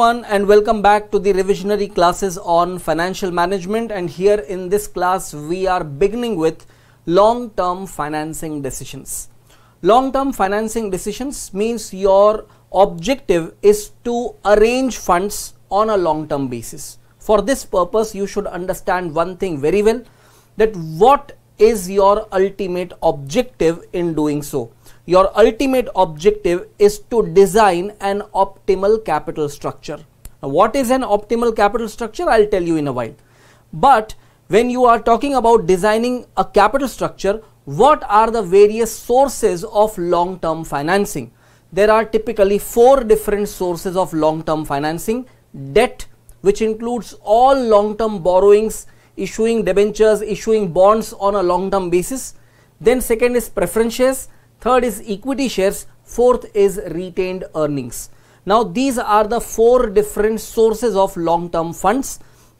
Everyone and welcome back to the revisionary classes on financial management and here in this class we are beginning with long-term financing decisions. Long-term financing decisions means your objective is to arrange funds on a long-term basis. For this purpose you should understand one thing very well that what is your ultimate objective in doing so your ultimate objective is to design an optimal capital structure. Now, what is an optimal capital structure? I'll tell you in a while. But when you are talking about designing a capital structure, what are the various sources of long-term financing? There are typically four different sources of long-term financing. Debt, which includes all long-term borrowings, issuing debentures, issuing bonds on a long-term basis. Then second is preference shares third is equity shares, fourth is retained earnings. Now these are the four different sources of long-term funds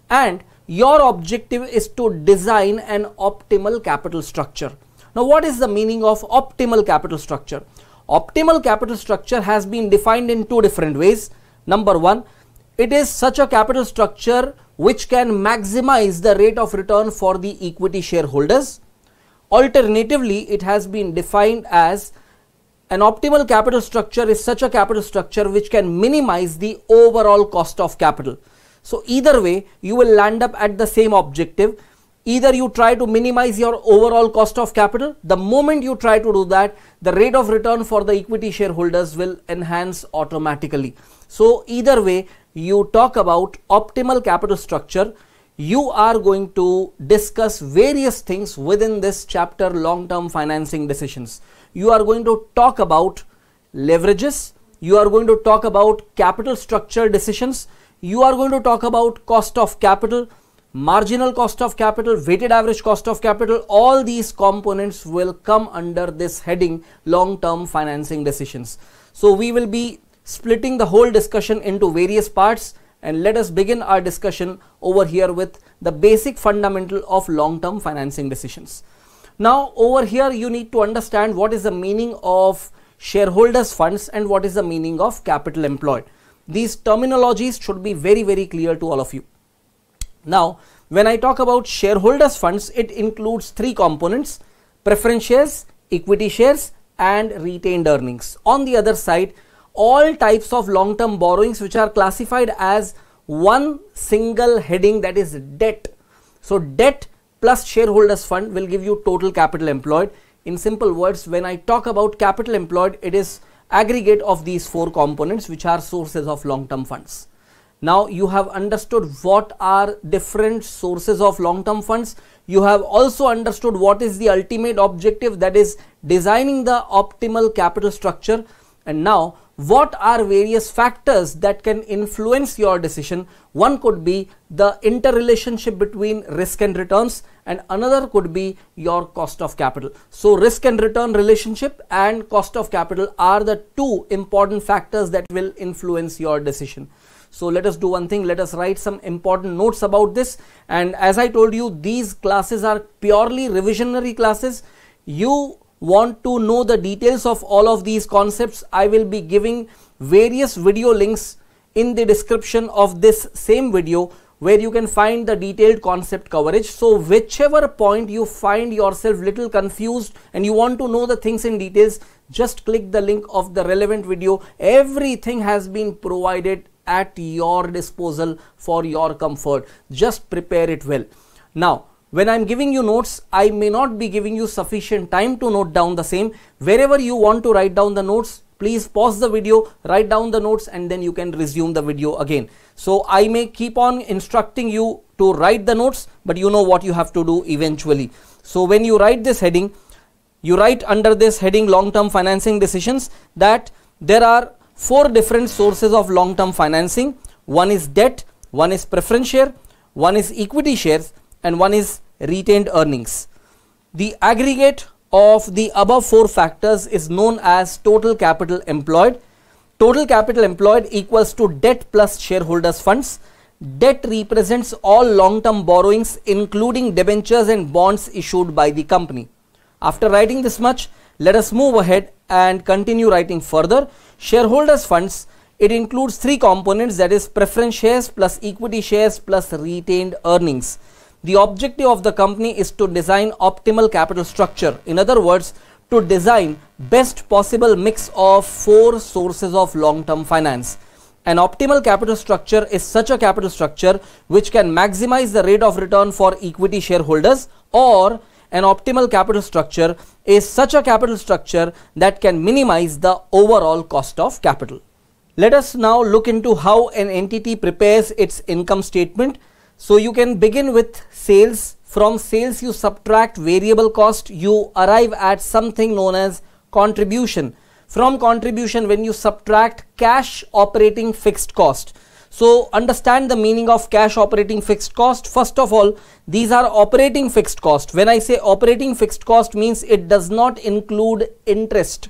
and your objective is to design an optimal capital structure. Now what is the meaning of optimal capital structure? Optimal capital structure has been defined in two different ways. Number one, it is such a capital structure which can maximize the rate of return for the equity shareholders Alternatively, it has been defined as an optimal capital structure is such a capital structure which can minimize the overall cost of capital. So either way, you will land up at the same objective. Either you try to minimize your overall cost of capital. The moment you try to do that, the rate of return for the equity shareholders will enhance automatically. So either way, you talk about optimal capital structure you are going to discuss various things within this chapter long term financing decisions. You are going to talk about leverages, you are going to talk about capital structure decisions, you are going to talk about cost of capital, marginal cost of capital, weighted average cost of capital, all these components will come under this heading long term financing decisions. So, we will be splitting the whole discussion into various parts and let us begin our discussion over here with the basic fundamental of long-term financing decisions. Now over here you need to understand what is the meaning of shareholders funds and what is the meaning of capital employed. These terminologies should be very very clear to all of you. Now when I talk about shareholders funds it includes three components preference shares, equity shares and retained earnings. On the other side all types of long term borrowings which are classified as one single heading that is debt. So debt plus shareholders fund will give you total capital employed. In simple words, when I talk about capital employed, it is aggregate of these four components which are sources of long term funds. Now you have understood what are different sources of long term funds. You have also understood what is the ultimate objective that is designing the optimal capital structure. And now what are various factors that can influence your decision? One could be the interrelationship between risk and returns and another could be your cost of capital. So risk and return relationship and cost of capital are the two important factors that will influence your decision so let us do one thing let us write some important notes about this and as i told you these classes are purely revisionary classes you want to know the details of all of these concepts, I will be giving various video links in the description of this same video where you can find the detailed concept coverage. So whichever point you find yourself little confused and you want to know the things in details, just click the link of the relevant video. Everything has been provided at your disposal for your comfort. Just prepare it well. Now, when I am giving you notes, I may not be giving you sufficient time to note down the same. Wherever you want to write down the notes, please pause the video, write down the notes and then you can resume the video again. So I may keep on instructing you to write the notes, but you know what you have to do eventually. So when you write this heading, you write under this heading long-term financing decisions that there are four different sources of long-term financing. One is debt, one is preference share, one is equity shares and one is retained earnings. The aggregate of the above four factors is known as total capital employed. Total capital employed equals to debt plus shareholders funds. Debt represents all long-term borrowings including debentures and bonds issued by the company. After writing this much, let us move ahead and continue writing further. Shareholders funds it includes three components that is preference shares plus equity shares plus retained earnings. The objective of the company is to design optimal capital structure. In other words, to design best possible mix of four sources of long-term finance. An optimal capital structure is such a capital structure which can maximize the rate of return for equity shareholders or an optimal capital structure is such a capital structure that can minimize the overall cost of capital. Let us now look into how an entity prepares its income statement. So you can begin with sales. From sales you subtract variable cost, you arrive at something known as contribution. From contribution when you subtract cash operating fixed cost. So understand the meaning of cash operating fixed cost. First of all, these are operating fixed cost. When I say operating fixed cost means it does not include interest.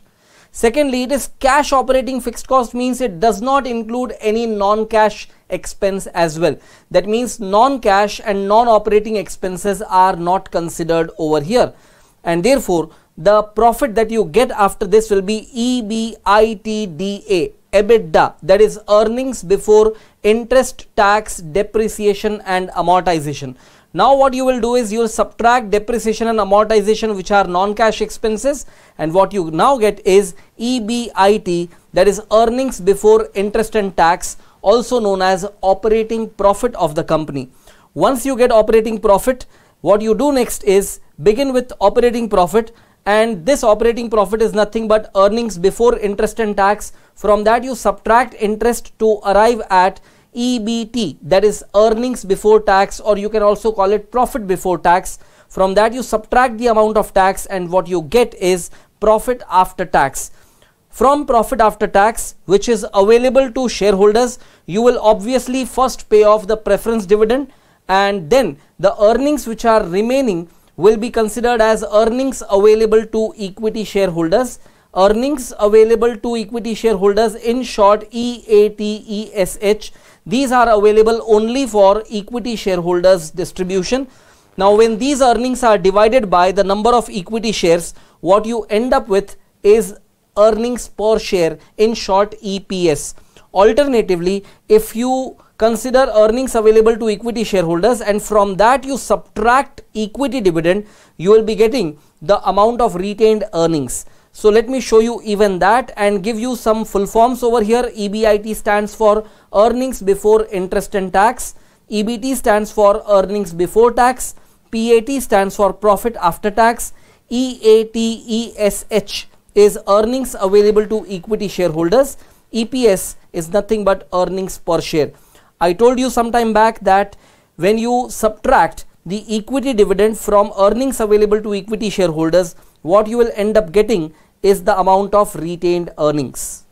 Secondly, it is cash operating fixed cost means it does not include any non-cash expense as well. That means non-cash and non-operating expenses are not considered over here. And therefore, the profit that you get after this will be EBITDA EBITDA that is earnings before interest, tax, depreciation and amortization. Now what you will do is you will subtract depreciation and amortization which are non-cash expenses and what you now get is EBIT that is earnings before interest and tax also known as operating profit of the company. Once you get operating profit what you do next is begin with operating profit and this operating profit is nothing but earnings before interest and tax. From that you subtract interest to arrive at EBT that is earnings before tax or you can also call it profit before tax. From that you subtract the amount of tax and what you get is profit after tax. From profit after tax which is available to shareholders you will obviously first pay off the preference dividend and then the earnings which are remaining will be considered as earnings available to equity shareholders. Earnings available to equity shareholders in short EATESH these are available only for equity shareholders distribution. Now when these earnings are divided by the number of equity shares what you end up with is earnings per share in short EPS alternatively if you consider earnings available to equity shareholders and from that you subtract equity dividend you will be getting the amount of retained earnings. So let me show you even that and give you some full forms over here. EBIT stands for earnings before interest and tax. EBT stands for earnings before tax. PAT stands for profit after tax. EATESH is earnings available to equity shareholders. EPS is nothing but earnings per share. I told you some time back that when you subtract the equity dividend from earnings available to equity shareholders, what you will end up getting is the amount of retained earnings.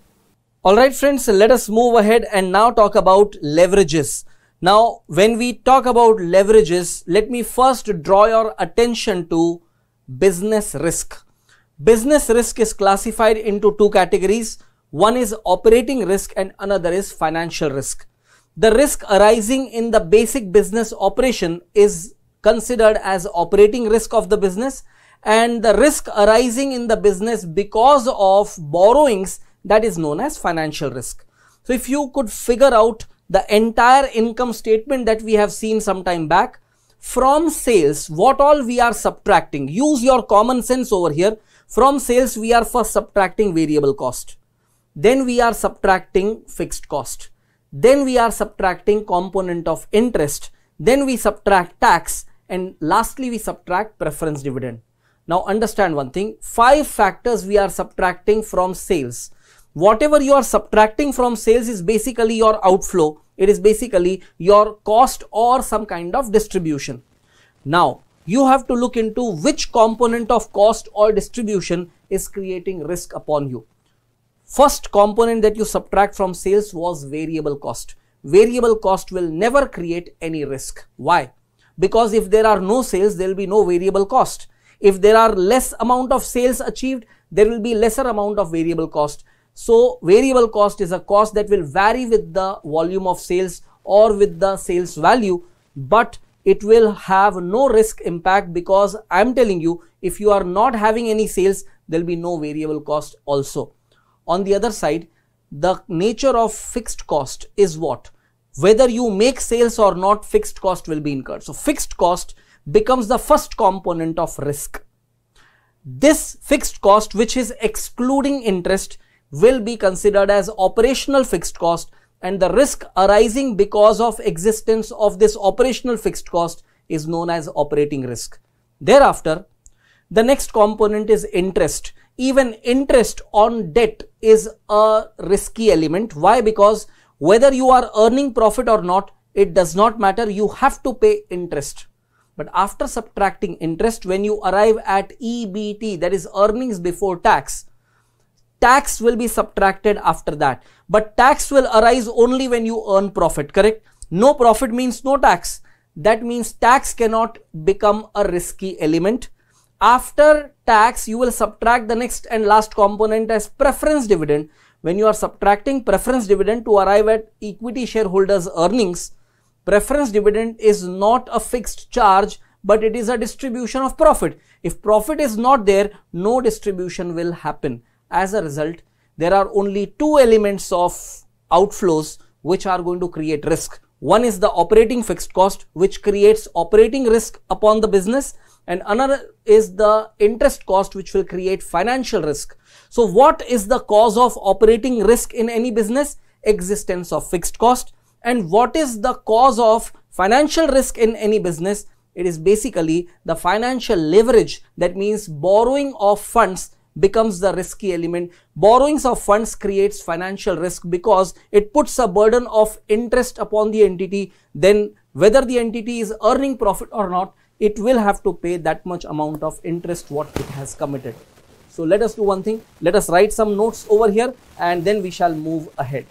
Alright friends, let us move ahead and now talk about leverages. Now, when we talk about leverages, let me first draw your attention to business risk. Business risk is classified into two categories. One is operating risk and another is financial risk the risk arising in the basic business operation is considered as operating risk of the business and the risk arising in the business because of borrowings that is known as financial risk. So if you could figure out the entire income statement that we have seen some time back from sales what all we are subtracting? Use your common sense over here. From sales we are first subtracting variable cost. Then we are subtracting fixed cost then we are subtracting component of interest, then we subtract tax and lastly we subtract preference dividend. Now understand one thing, five factors we are subtracting from sales. Whatever you are subtracting from sales is basically your outflow. It is basically your cost or some kind of distribution. Now, you have to look into which component of cost or distribution is creating risk upon you. First component that you subtract from sales was variable cost. Variable cost will never create any risk. Why? Because if there are no sales, there will be no variable cost. If there are less amount of sales achieved, there will be lesser amount of variable cost. So variable cost is a cost that will vary with the volume of sales or with the sales value, but it will have no risk impact because I'm telling you, if you are not having any sales, there will be no variable cost also. On the other side, the nature of fixed cost is what? Whether you make sales or not, fixed cost will be incurred. So fixed cost becomes the first component of risk. This fixed cost, which is excluding interest, will be considered as operational fixed cost and the risk arising because of existence of this operational fixed cost is known as operating risk. Thereafter, the next component is interest. Even interest on debt is a risky element. Why? Because whether you are earning profit or not, it does not matter. You have to pay interest. But after subtracting interest, when you arrive at EBT, that is earnings before tax, tax will be subtracted after that. But tax will arise only when you earn profit, correct? No profit means no tax. That means tax cannot become a risky element. After tax, you will subtract the next and last component as preference dividend. When you are subtracting preference dividend to arrive at equity shareholders earnings, Preference dividend is not a fixed charge, but it is a distribution of profit. If profit is not there, no distribution will happen. As a result, there are only two elements of outflows which are going to create risk. One is the operating fixed cost, which creates operating risk upon the business and another is the interest cost which will create financial risk. So what is the cause of operating risk in any business? Existence of fixed cost. And what is the cause of financial risk in any business? It is basically the financial leverage that means borrowing of funds becomes the risky element. Borrowings of funds creates financial risk because it puts a burden of interest upon the entity. Then whether the entity is earning profit or not, it will have to pay that much amount of interest what it has committed. So let us do one thing. Let us write some notes over here and then we shall move ahead.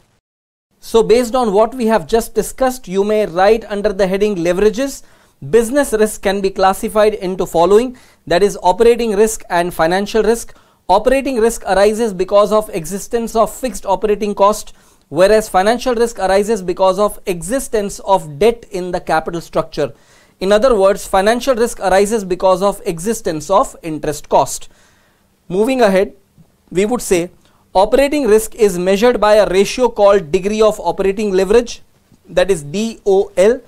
So based on what we have just discussed, you may write under the heading leverages. Business risk can be classified into following that is operating risk and financial risk. Operating risk arises because of existence of fixed operating cost whereas financial risk arises because of existence of debt in the capital structure. In other words, financial risk arises because of existence of interest cost. Moving ahead, we would say Operating risk is measured by a ratio called degree of operating leverage that is DOL.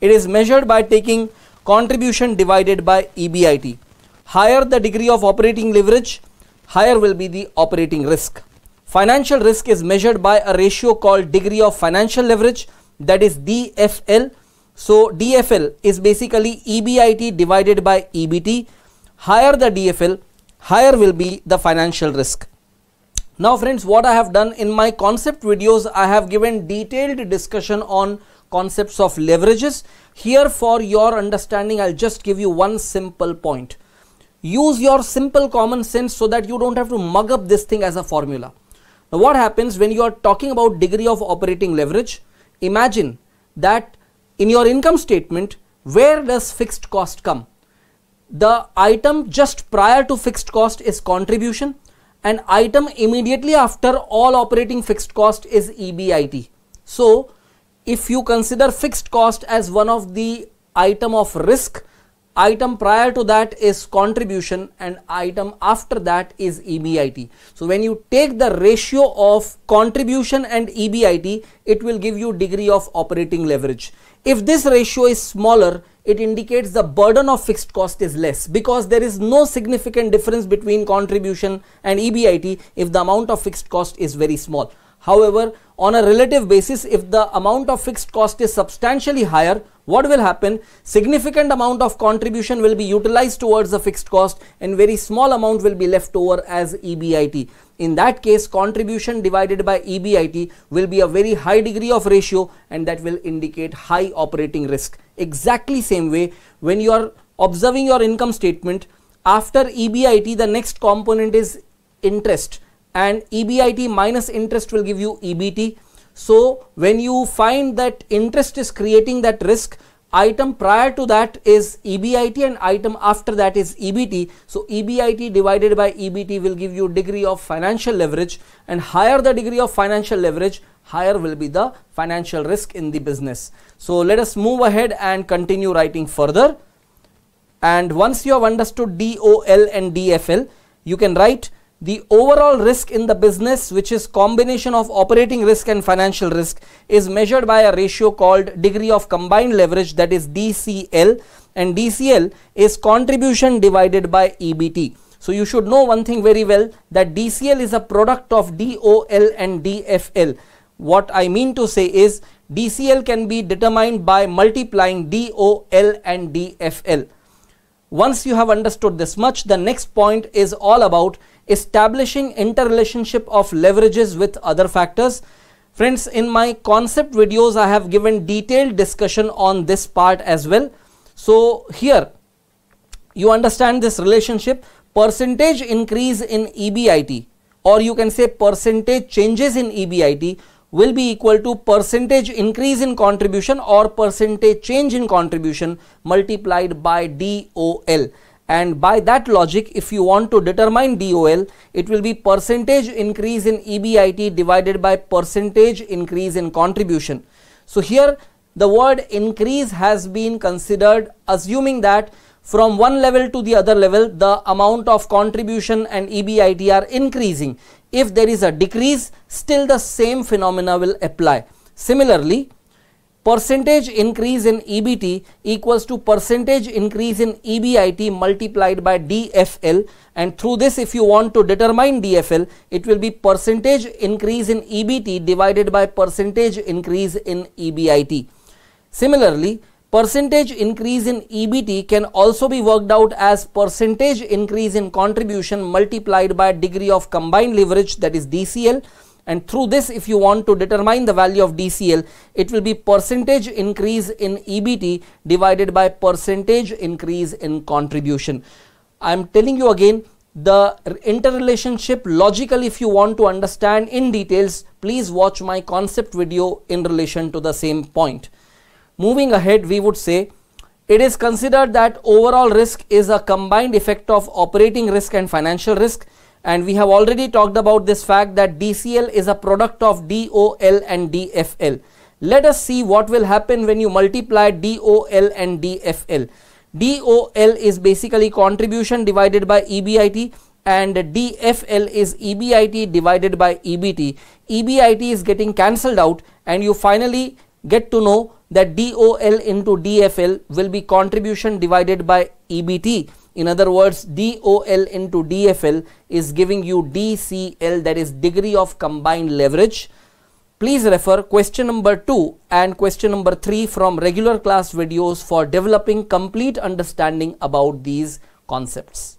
It is measured by taking contribution divided by EBIT. Higher the degree of operating leverage, higher will be the operating risk. Financial risk is measured by a ratio called degree of financial leverage that is DFL. So DFL is basically EBIT divided by EBT. Higher the DFL, higher will be the financial risk. Now friends, what I have done in my concept videos, I have given detailed discussion on concepts of leverages. Here for your understanding, I'll just give you one simple point. Use your simple common sense so that you don't have to mug up this thing as a formula. Now what happens when you are talking about degree of operating leverage? Imagine that in your income statement, where does fixed cost come? The item just prior to fixed cost is contribution and item immediately after all operating fixed cost is EBIT. So, if you consider fixed cost as one of the item of risk, item prior to that is contribution and item after that is EBIT. So, when you take the ratio of contribution and EBIT, it will give you degree of operating leverage. If this ratio is smaller, it indicates the burden of fixed cost is less because there is no significant difference between contribution and EBIT if the amount of fixed cost is very small. However, on a relative basis, if the amount of fixed cost is substantially higher, what will happen? Significant amount of contribution will be utilized towards the fixed cost and very small amount will be left over as EBIT. In that case, contribution divided by EBIT will be a very high degree of ratio and that will indicate high operating risk. Exactly same way, when you are observing your income statement, after EBIT, the next component is interest and EBIT minus interest will give you EBT. So, when you find that interest is creating that risk, item prior to that is EBIT and item after that is EBT. So EBIT divided by EBT will give you degree of financial leverage and higher the degree of financial leverage, higher will be the financial risk in the business. So let us move ahead and continue writing further. And once you have understood DOL and DFL, you can write the overall risk in the business which is combination of operating risk and financial risk is measured by a ratio called degree of combined leverage that is DCL and DCL is contribution divided by EBT. So you should know one thing very well that DCL is a product of DOL and DFL. What I mean to say is DCL can be determined by multiplying DOL and DFL. Once you have understood this much, the next point is all about establishing interrelationship of leverages with other factors. Friends, in my concept videos, I have given detailed discussion on this part as well. So here you understand this relationship percentage increase in EBIT or you can say percentage changes in EBIT will be equal to percentage increase in contribution or percentage change in contribution multiplied by DOL and by that logic if you want to determine DOL it will be percentage increase in EBIT divided by percentage increase in contribution. So here the word increase has been considered assuming that from one level to the other level the amount of contribution and EBIT are increasing. If there is a decrease still the same phenomena will apply. Similarly percentage increase in EBT equals to percentage increase in EBIT multiplied by DFL and through this if you want to determine DFL it will be percentage increase in EBT divided by percentage increase in EBIT. Similarly, percentage increase in EBT can also be worked out as percentage increase in contribution multiplied by degree of combined leverage that is DCL and through this if you want to determine the value of DCL it will be percentage increase in EBT divided by percentage increase in contribution. I am telling you again the interrelationship logical if you want to understand in details please watch my concept video in relation to the same point. Moving ahead we would say it is considered that overall risk is a combined effect of operating risk and financial risk and we have already talked about this fact that DCL is a product of DOL and DFL. Let us see what will happen when you multiply DOL and DFL. DOL is basically contribution divided by EBIT and DFL is EBIT divided by EBT. EBIT is getting cancelled out and you finally get to know that DOL into DFL will be contribution divided by EBT in other words, DOL into DFL is giving you DCL that is degree of combined leverage. Please refer question number 2 and question number 3 from regular class videos for developing complete understanding about these concepts.